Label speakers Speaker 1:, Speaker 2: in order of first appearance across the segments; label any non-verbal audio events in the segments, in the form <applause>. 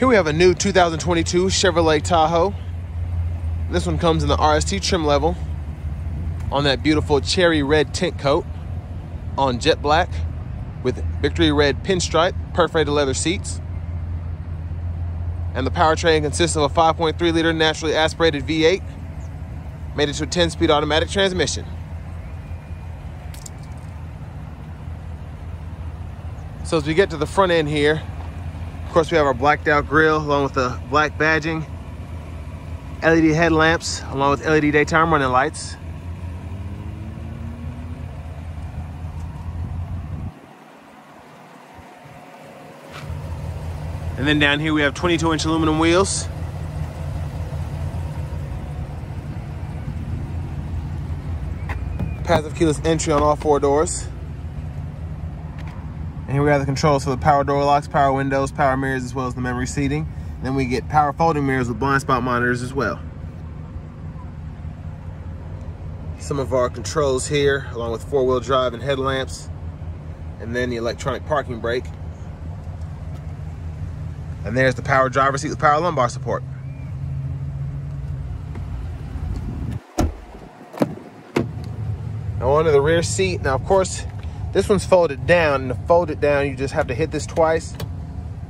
Speaker 1: Here we have a new 2022 Chevrolet Tahoe. This one comes in the RST trim level on that beautiful cherry red tint coat on jet black with victory red pinstripe perforated leather seats. And the powertrain consists of a 5.3 liter naturally aspirated V8 made into a 10 speed automatic transmission. So as we get to the front end here, of course we have our blacked out grille along with the black badging, LED headlamps along with LED daytime running lights. And then down here we have 22 inch aluminum wheels. Passive keyless entry on all four doors. And here we have the controls for the power door locks, power windows, power mirrors, as well as the memory seating. Then we get power folding mirrors with blind spot monitors as well. Some of our controls here, along with four-wheel drive and headlamps, and then the electronic parking brake. And there's the power driver seat with power lumbar support. Now onto the rear seat. Now, of course, this one's folded down, and to fold it down, you just have to hit this twice,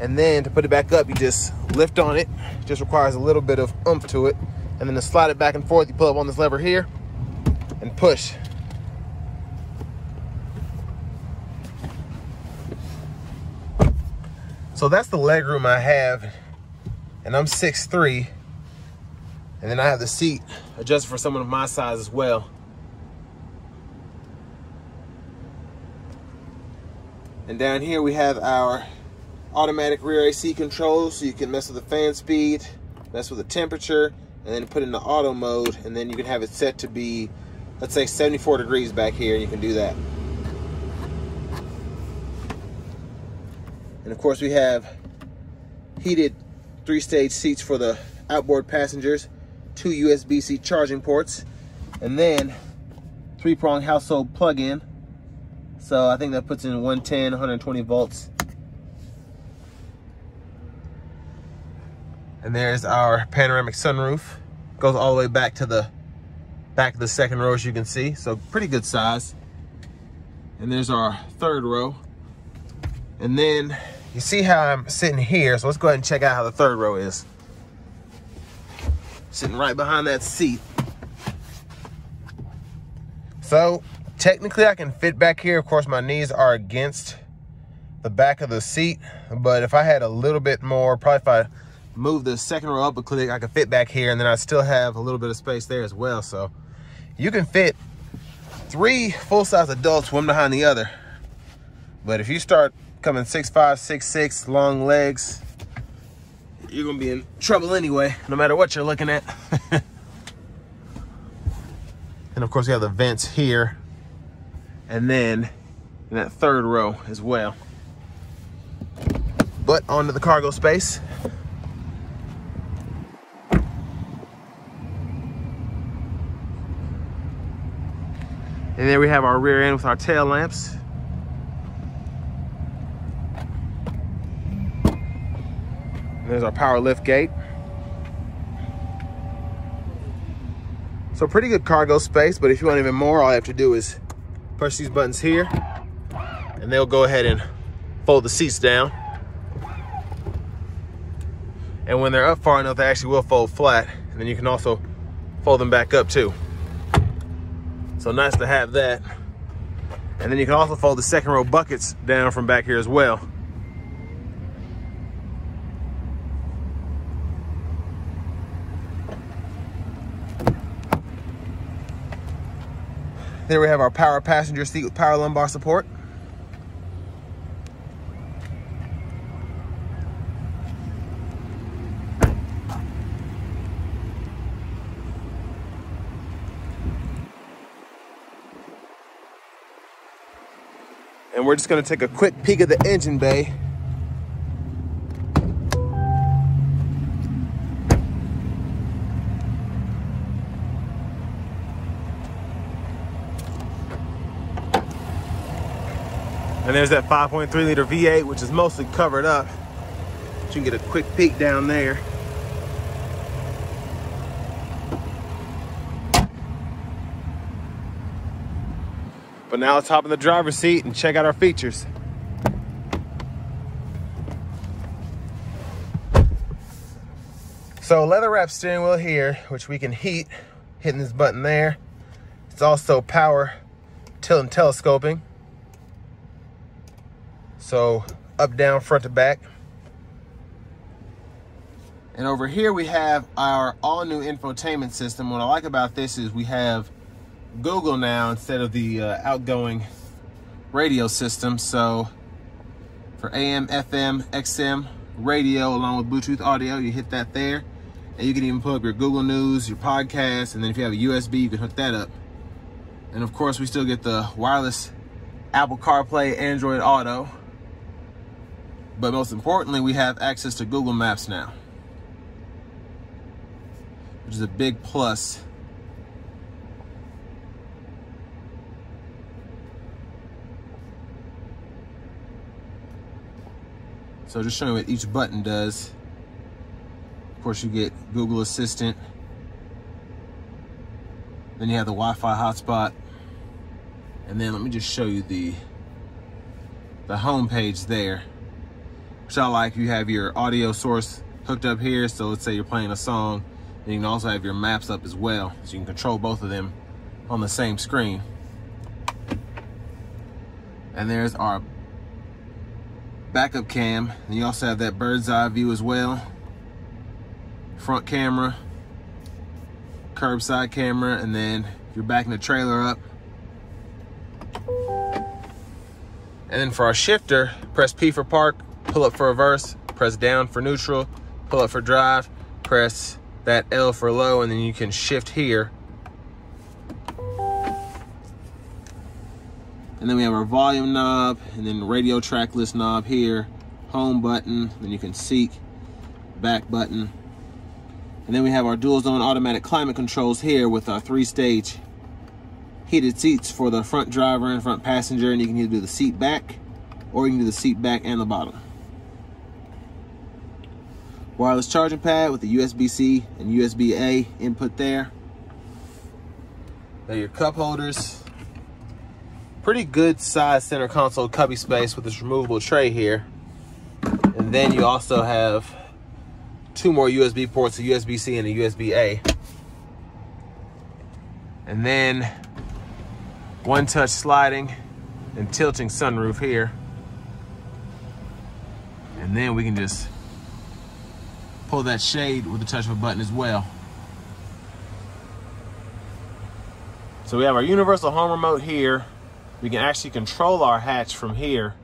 Speaker 1: and then to put it back up, you just lift on it. just requires a little bit of oomph to it. And then to slide it back and forth, you pull up on this lever here and push. So that's the leg room I have, and I'm 6'3", and then I have the seat adjusted for someone of my size as well. And down here we have our automatic rear AC controls, so you can mess with the fan speed, mess with the temperature, and then put in the auto mode, and then you can have it set to be, let's say 74 degrees back here, and you can do that. And of course we have heated three-stage seats for the outboard passengers, two USB-C charging ports, and then three-prong household plug-in so I think that puts in 110, 120 volts. And there's our panoramic sunroof. Goes all the way back to the back of the second row as you can see. So pretty good size. And there's our third row. And then you see how I'm sitting here. So let's go ahead and check out how the third row is. Sitting right behind that seat. So Technically, I can fit back here. Of course, my knees are against the back of the seat. But if I had a little bit more, probably if I move the second row up a click, I could fit back here. And then I still have a little bit of space there as well. So you can fit three full-size adults, one behind the other. But if you start coming six five, six six, long legs, you're gonna be in trouble anyway, no matter what you're looking at. <laughs> and of course, we have the vents here and then in that third row as well. But onto the cargo space. And there we have our rear end with our tail lamps. And there's our power lift gate. So pretty good cargo space, but if you want even more, all you have to do is push these buttons here and they'll go ahead and fold the seats down. And when they're up far enough, they actually will fold flat. And then you can also fold them back up too. So nice to have that. And then you can also fold the second row buckets down from back here as well. There we have our power passenger seat with power lumbar support. And we're just gonna take a quick peek at the engine bay And there's that 5.3 liter V8, which is mostly covered up. But you can get a quick peek down there. But now let's hop in the driver's seat and check out our features. So leather wrap steering wheel here, which we can heat, hitting this button there. It's also power tilt and telescoping. So up, down, front to back. And over here we have our all new infotainment system. What I like about this is we have Google now instead of the uh, outgoing radio system. So for AM, FM, XM, radio along with Bluetooth audio, you hit that there. And you can even pull up your Google News, your podcast, and then if you have a USB, you can hook that up. And of course, we still get the wireless Apple CarPlay, Android Auto. But most importantly, we have access to Google Maps now, which is a big plus. So just showing what each button does. Of course, you get Google Assistant. Then you have the Wi-Fi hotspot. And then let me just show you the the home page there. I like. You have your audio source hooked up here. So let's say you're playing a song. And you can also have your maps up as well. So you can control both of them on the same screen. And there's our backup cam. And you also have that bird's eye view as well. Front camera, curbside camera, and then you're backing the trailer up. And then for our shifter, press P for park, pull up for reverse, press down for neutral, pull up for drive, press that L for low, and then you can shift here. And then we have our volume knob, and then radio track list knob here, home button, then you can seek, back button. And then we have our dual zone automatic climate controls here with our three stage heated seats for the front driver and front passenger. And you can either do the seat back or you can do the seat back and the bottom. Wireless charging pad with the USB-C and USB-A input there. Now your cup holders. Pretty good size center console cubby space with this removable tray here. And then you also have two more USB ports, a USB-C and a USB-A. And then one touch sliding and tilting sunroof here. And then we can just pull that shade with the touch of a button as well. So we have our universal home remote here. We can actually control our hatch from here.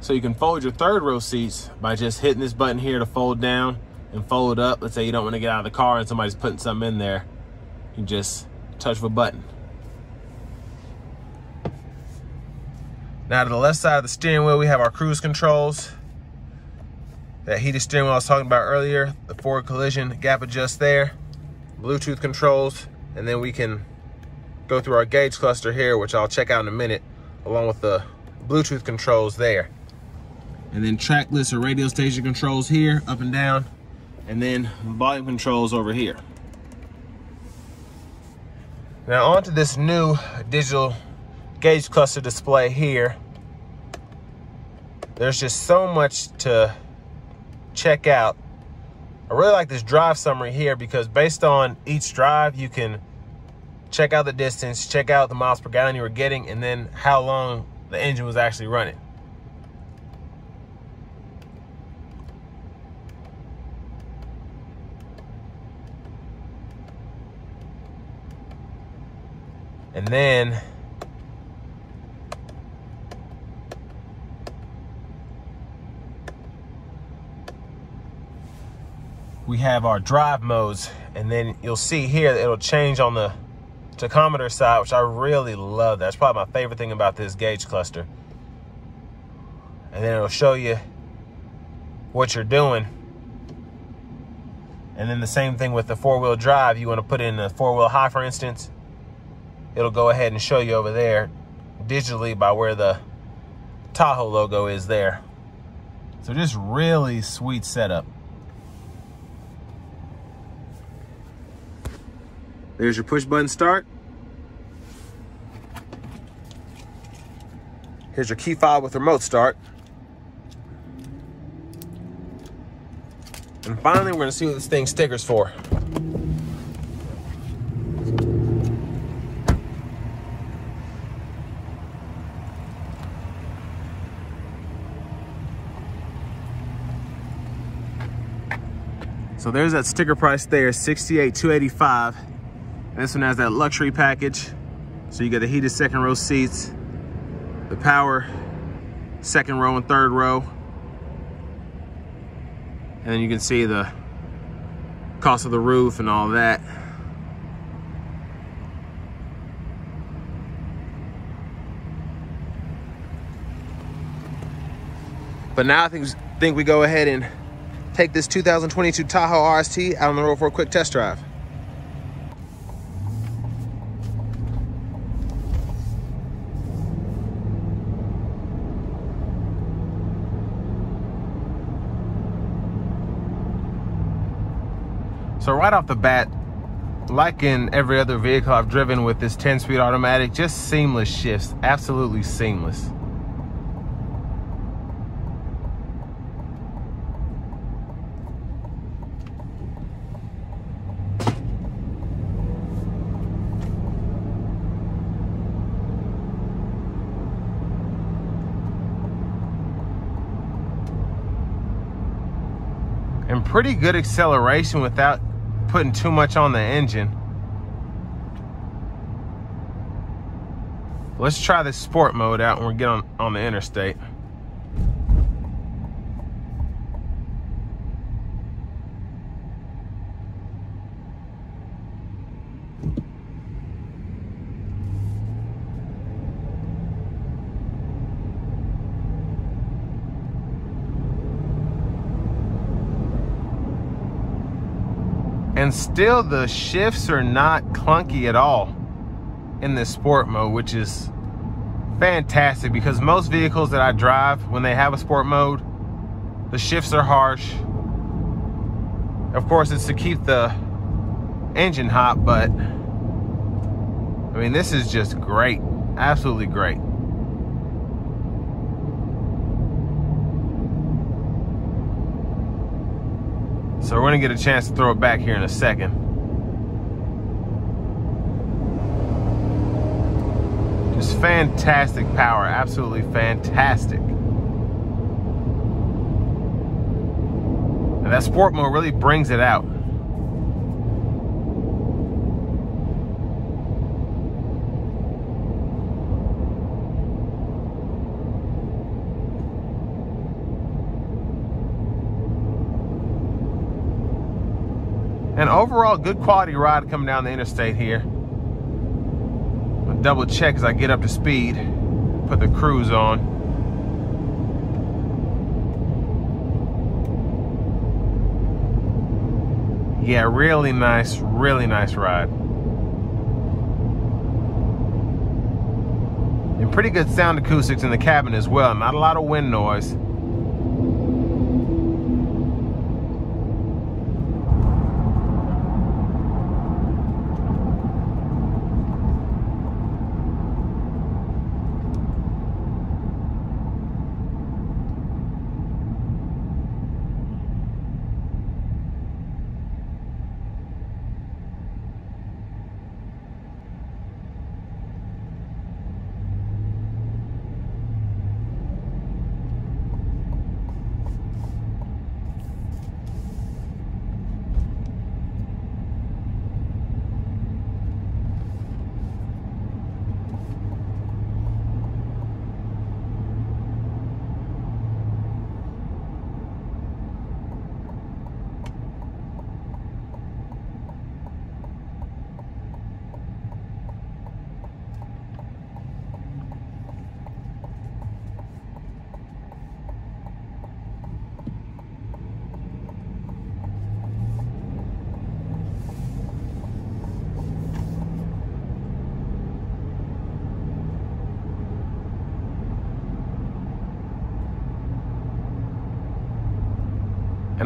Speaker 1: So you can fold your third row seats by just hitting this button here to fold down and fold up. Let's say you don't want to get out of the car and somebody's putting something in there. You just touch the button. Now to the left side of the steering wheel, we have our cruise controls. That heated steering wheel I was talking about earlier, the forward collision gap adjust there, Bluetooth controls, and then we can go through our gauge cluster here, which I'll check out in a minute, along with the Bluetooth controls there. And then track list or radio station controls here, up and down, and then volume controls over here. Now onto this new digital gauge cluster display here. There's just so much to check out. I really like this drive summary here because based on each drive, you can check out the distance, check out the miles per gallon you were getting, and then how long the engine was actually running. And then we have our drive modes and then you'll see here it'll change on the tachometer side which I really love that's probably my favorite thing about this gauge cluster. And then it'll show you what you're doing. And then the same thing with the four-wheel drive. You want to put in the four-wheel high for instance. It'll go ahead and show you over there digitally by where the Tahoe logo is there. So just really sweet setup. There's your push button start. Here's your key fob with remote start. And finally, we're gonna see what this thing stickers for. So there's that sticker price there, 68,285. And this one has that luxury package. So you get the heated second row seats, the power second row and third row. And then you can see the cost of the roof and all that. But now I think, think we go ahead and take this 2022 Tahoe RST out on the road for a quick test drive. So right off the bat, like in every other vehicle I've driven with this 10-speed automatic, just seamless shifts, absolutely seamless. and pretty good acceleration without putting too much on the engine. Let's try this sport mode out when we get on, on the interstate. And still the shifts are not clunky at all in this sport mode, which is fantastic because most vehicles that I drive, when they have a sport mode, the shifts are harsh. Of course, it's to keep the engine hot, but I mean, this is just great. Absolutely great. So we're gonna get a chance to throw it back here in a second. Just fantastic power, absolutely fantastic. And that sport mode really brings it out. And overall, good quality ride coming down the interstate here. I'll double check as I get up to speed. Put the cruise on. Yeah, really nice, really nice ride. And pretty good sound acoustics in the cabin as well. Not a lot of wind noise.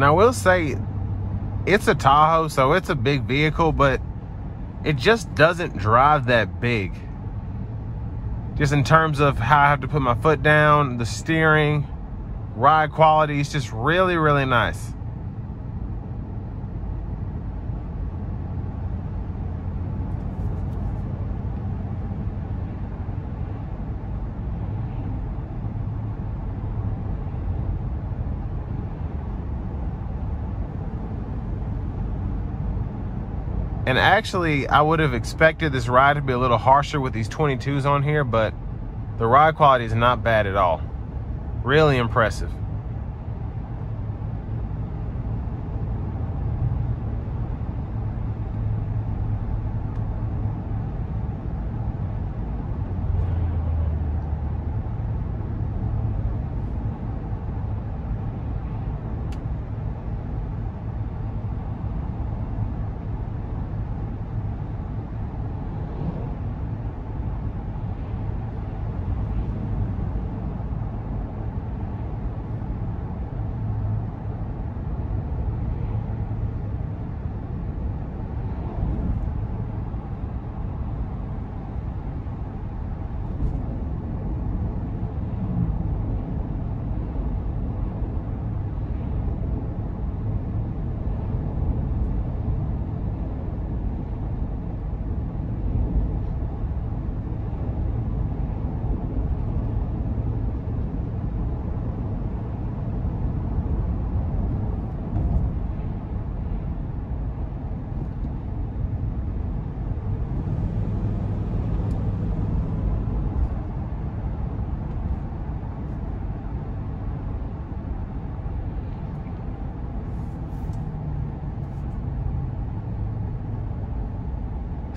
Speaker 1: And I will say, it's a Tahoe, so it's a big vehicle, but it just doesn't drive that big. Just in terms of how I have to put my foot down, the steering, ride quality is just really, really nice. Actually, I would have expected this ride to be a little harsher with these 22s on here, but the ride quality is not bad at all. Really impressive.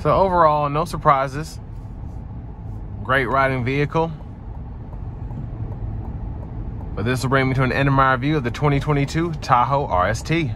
Speaker 1: So overall, no surprises. Great riding vehicle. But this will bring me to an end of my review of the 2022 Tahoe RST.